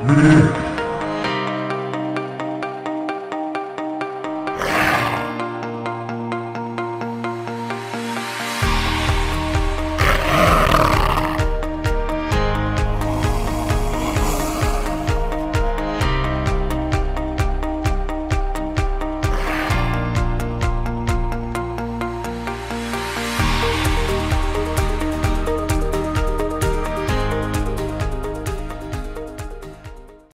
うん